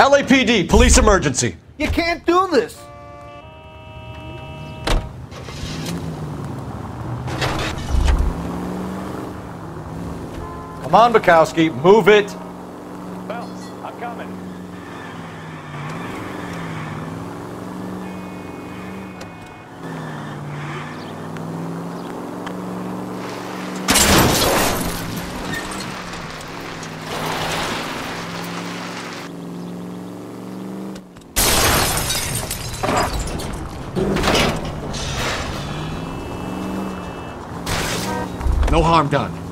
LAPD, police emergency. You can't do this. Come on, Bukowski, move it. Bounce. I'm coming. No harm done.